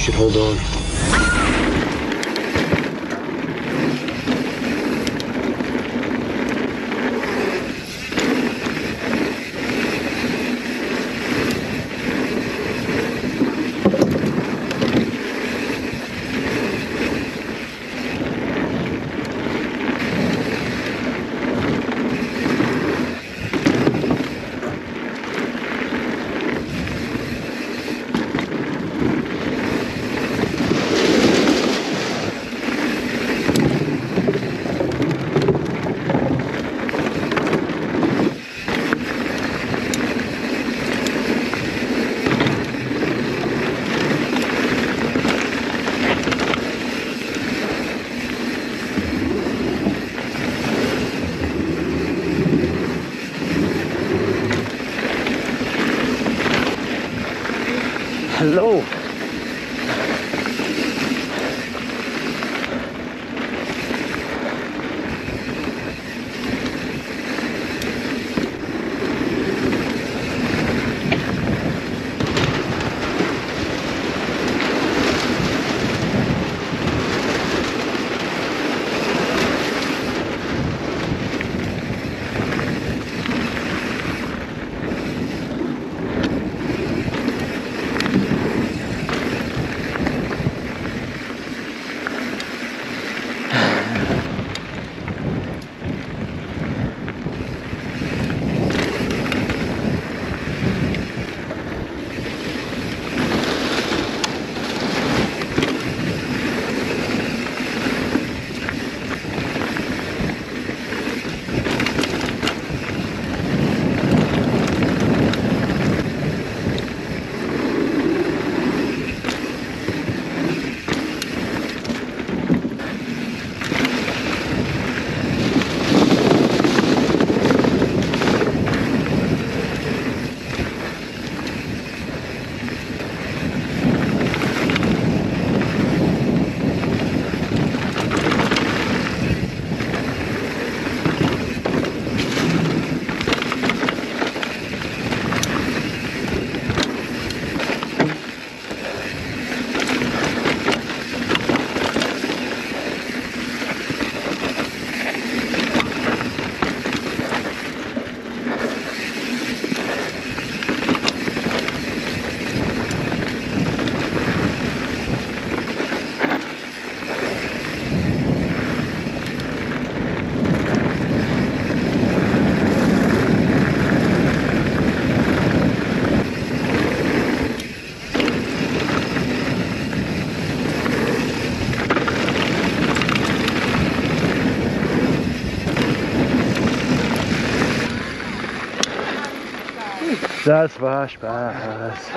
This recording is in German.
should hold on. Hello. Das war Spaß.